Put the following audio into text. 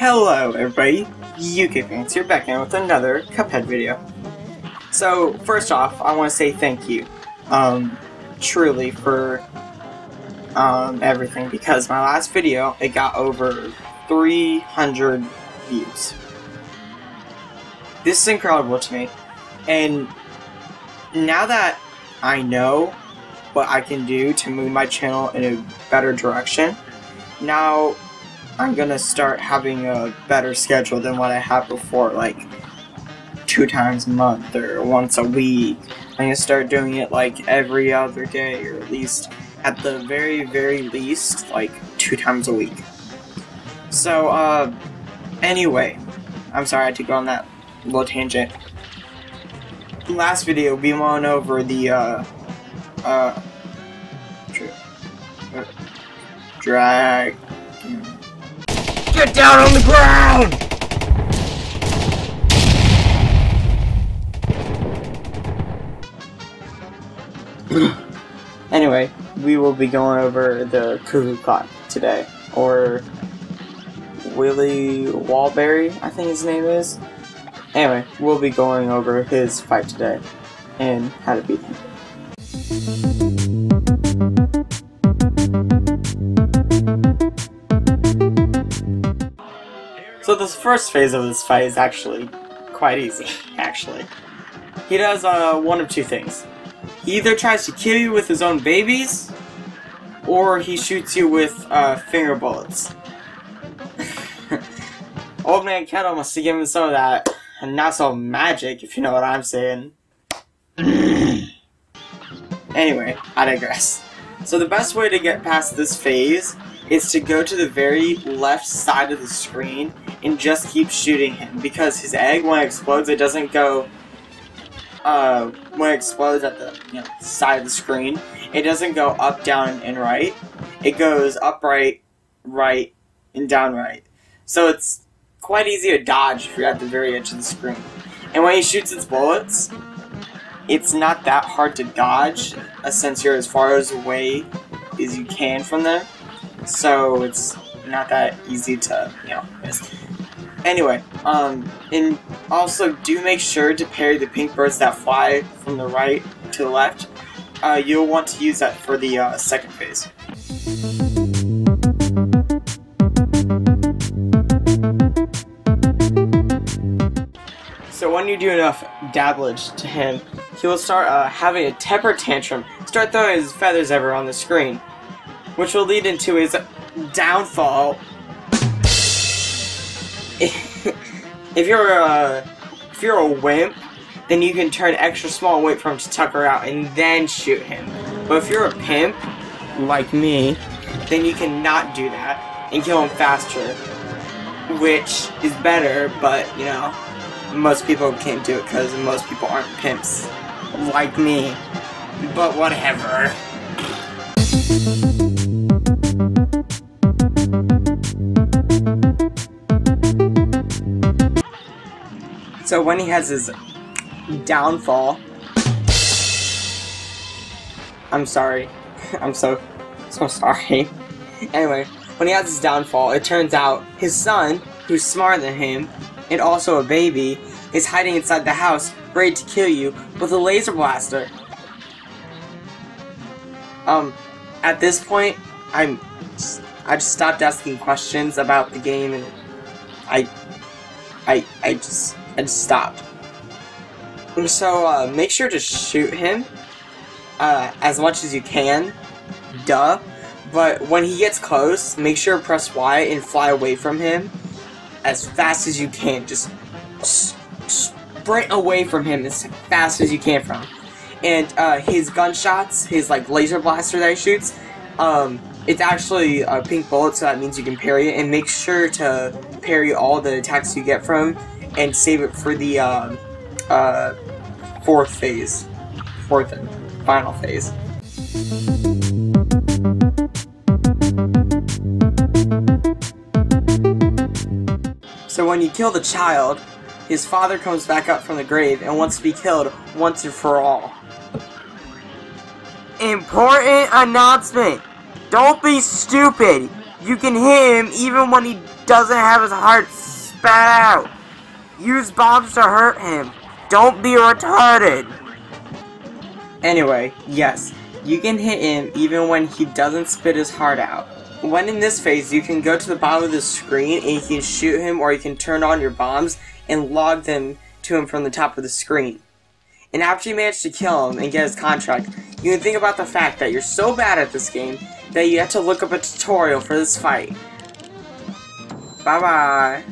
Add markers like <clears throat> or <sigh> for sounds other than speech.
Hello everybody, UK fans here back in with another Cuphead video. So, first off, I want to say thank you, um, truly for, um, everything, because my last video, it got over 300 views. This is incredible to me, and now that I know what I can do to move my channel in a better direction, now I'm gonna start having a better schedule than what I had before, like two times a month or once a week. I'm gonna start doing it like every other day, or at least at the very, very least, like two times a week. So, uh, anyway, I'm sorry I had to go on that little tangent. Last video, we went over the, uh, uh, drag. Get down on the ground! <clears throat> anyway, we will be going over the Cuckoo Clock today, or Willie Walberry, I think his name is. Anyway, we'll be going over his fight today and how to beat him. So this first phase of this fight is actually quite easy, <laughs> actually. He does uh, one of two things. He either tries to kill you with his own babies, or he shoots you with uh, finger bullets. <laughs> Old Man Kettle must have given some of that and not so magic, if you know what I'm saying. <clears throat> anyway, I digress. So the best way to get past this phase is to go to the very left side of the screen and just keep shooting him because his egg when it explodes it doesn't go uh, when it explodes at the you know, side of the screen it doesn't go up down and right. It goes upright right and down right. So it's quite easy to dodge if you're at the very edge of the screen. And when he shoots its bullets it's not that hard to dodge uh, since you're as far as away as you can from them so it's not that easy to you know miss Anyway, um, and also do make sure to parry the pink birds that fly from the right to the left. Uh, you'll want to use that for the uh, second phase. So when you do enough dabblage to him, he will start uh, having a temper tantrum, start throwing his feathers ever on the screen, which will lead into his downfall if you're a if you're a wimp, then you can turn extra small wait for him to tucker out and then shoot him. But if you're a pimp, like me, then you cannot do that and kill him faster. Which is better, but you know, most people can't do it because most people aren't pimps like me. But whatever. So when he has his downfall, I'm sorry. <laughs> I'm so, so sorry. <laughs> Anyway, when he has his downfall, it turns out his son, who's smarter than him, and also a baby, is hiding inside the house, ready to kill you with a laser blaster. Um, at this point, I'm, I just stopped asking questions about the game, and I, I, I just and stopped. So uh, make sure to shoot him uh, as much as you can, duh. But when he gets close, make sure to press Y and fly away from him as fast as you can. Just sprint away from him as fast as you can from him. And uh, his gunshots, his like laser blaster that he shoots, um, it's actually a pink bullet, so that means you can parry it. And make sure to parry all the attacks you get from him and save it for the uh, uh, fourth phase, fourth and final phase. So when you kill the child, his father comes back up from the grave and wants to be killed once and for all. Important announcement! Don't be stupid! You can hit him even when he doesn't have his heart spat out. Use bombs to hurt him. Don't be retarded. Anyway, yes, you can hit him even when he doesn't spit his heart out. When in this phase, you can go to the bottom of the screen and you can shoot him or you can turn on your bombs and log them to him from the top of the screen. And after you manage to kill him and get his contract, you can think about the fact that you're so bad at this game that you have to look up a tutorial for this fight. Bye bye.